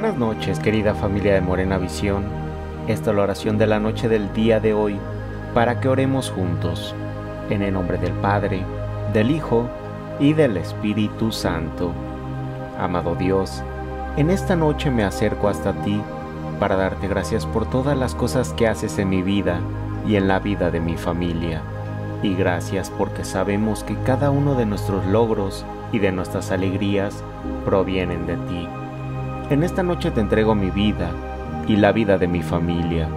Buenas noches, querida familia de Morena Visión. Esta es la oración de la noche del día de hoy para que oremos juntos. En el nombre del Padre, del Hijo y del Espíritu Santo. Amado Dios, en esta noche me acerco hasta ti para darte gracias por todas las cosas que haces en mi vida y en la vida de mi familia. Y gracias porque sabemos que cada uno de nuestros logros y de nuestras alegrías provienen de ti. En esta noche te entrego mi vida y la vida de mi familia.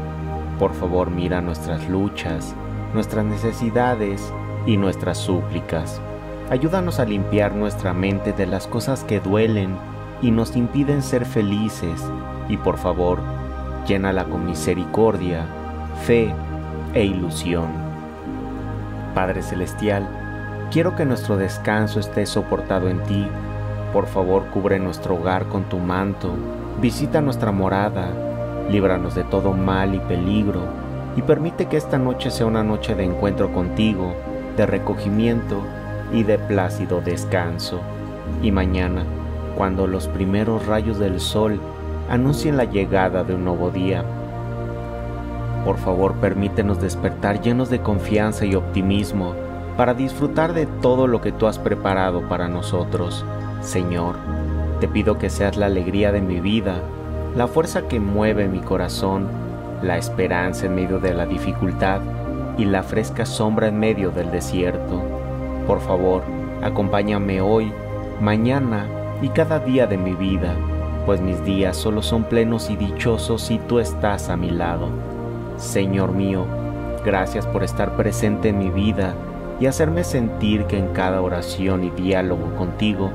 Por favor mira nuestras luchas, nuestras necesidades y nuestras súplicas. Ayúdanos a limpiar nuestra mente de las cosas que duelen y nos impiden ser felices y por favor, llénala con misericordia, fe e ilusión. Padre Celestial, quiero que nuestro descanso esté soportado en ti. Por favor, cubre nuestro hogar con tu manto, visita nuestra morada, líbranos de todo mal y peligro, y permite que esta noche sea una noche de encuentro contigo, de recogimiento y de plácido descanso. Y mañana, cuando los primeros rayos del sol anuncien la llegada de un nuevo día, por favor permítenos despertar llenos de confianza y optimismo para disfrutar de todo lo que tú has preparado para nosotros. Señor, te pido que seas la alegría de mi vida, la fuerza que mueve mi corazón, la esperanza en medio de la dificultad y la fresca sombra en medio del desierto. Por favor, acompáñame hoy, mañana y cada día de mi vida, pues mis días solo son plenos y dichosos si tú estás a mi lado. Señor mío, gracias por estar presente en mi vida y hacerme sentir que en cada oración y diálogo contigo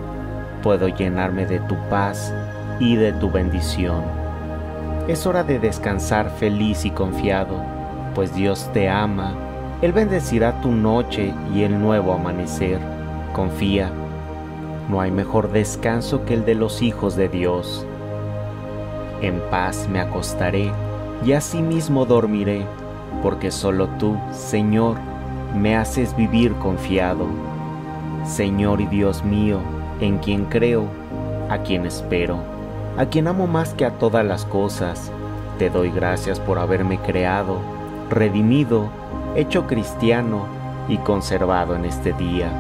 puedo llenarme de tu paz y de tu bendición. Es hora de descansar feliz y confiado, pues Dios te ama, Él bendecirá tu noche y el nuevo amanecer. Confía, no hay mejor descanso que el de los hijos de Dios. En paz me acostaré y asimismo dormiré, porque solo tú, Señor, me haces vivir confiado. Señor y Dios mío, en quien creo, a quien espero, a quien amo más que a todas las cosas, te doy gracias por haberme creado, redimido, hecho cristiano y conservado en este día.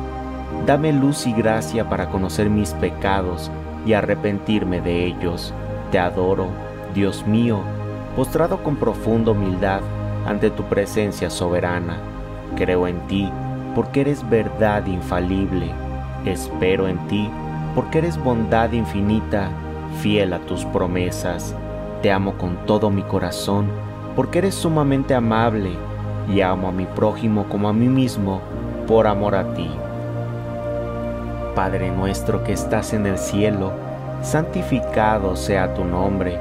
Dame luz y gracia para conocer mis pecados y arrepentirme de ellos. Te adoro, Dios mío, postrado con profunda humildad ante tu presencia soberana. Creo en ti porque eres verdad infalible. Espero en ti porque eres bondad infinita, fiel a tus promesas. Te amo con todo mi corazón porque eres sumamente amable y amo a mi prójimo como a mí mismo por amor a ti. Padre nuestro que estás en el cielo, santificado sea tu nombre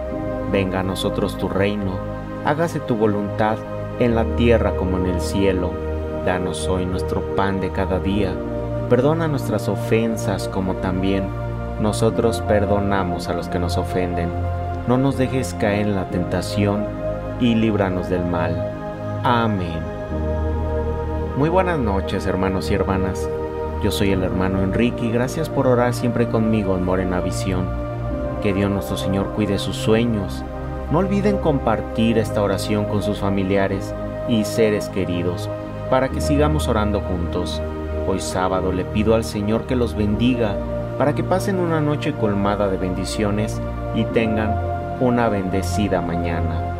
Venga a nosotros tu reino, hágase tu voluntad en la tierra como en el cielo. Danos hoy nuestro pan de cada día. Perdona nuestras ofensas como también nosotros perdonamos a los que nos ofenden. No nos dejes caer en la tentación y líbranos del mal. Amén. Muy buenas noches hermanos y hermanas. Yo soy el hermano Enrique y gracias por orar siempre conmigo en Morena Visión. Que Dios nuestro Señor cuide sus sueños. No olviden compartir esta oración con sus familiares y seres queridos para que sigamos orando juntos. Hoy sábado le pido al Señor que los bendiga para que pasen una noche colmada de bendiciones y tengan una bendecida mañana.